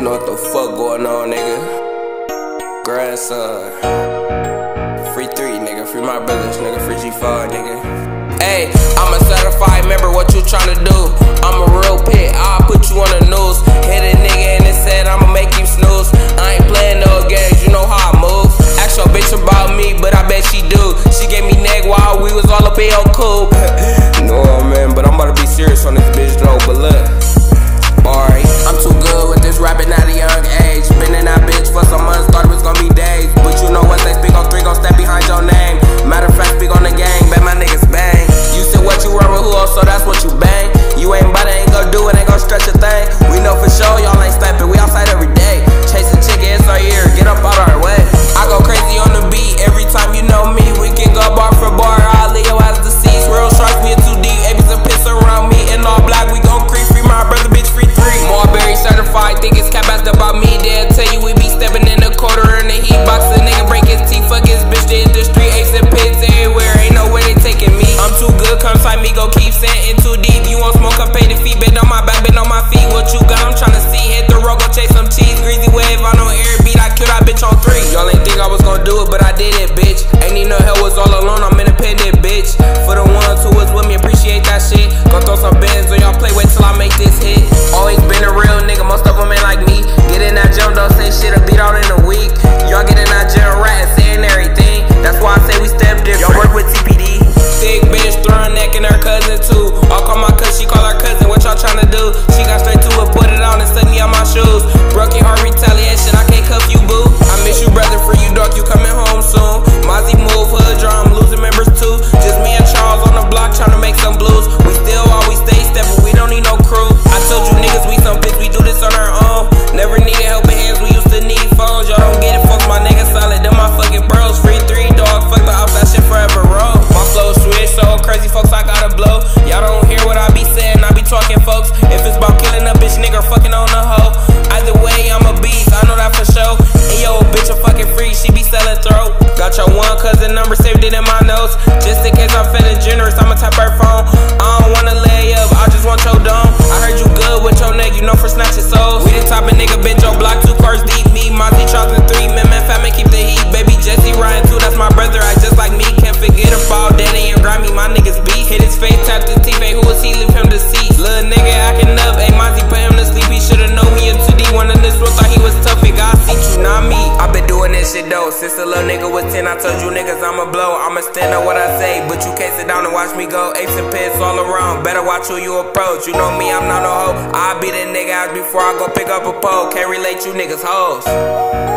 know what the fuck going on, nigga. Grandson. Free three, nigga. Free my brothers, nigga. Free G5, nigga. Hey, I'm a certified member. What you tryna do? free, she be selling throat. Got your one cousin number saved it in my notes. Just in case I'm feeling generous, I'ma tap her phone. nigga was 10, I told you niggas I'ma blow. I'ma stand on what I say, but you can't sit down and watch me go. Apes and pits all around, better watch who you approach. You know me, I'm not a hoe. I be the nigga out before I go pick up a pole. Can't relate you niggas hoes.